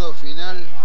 Resultado final,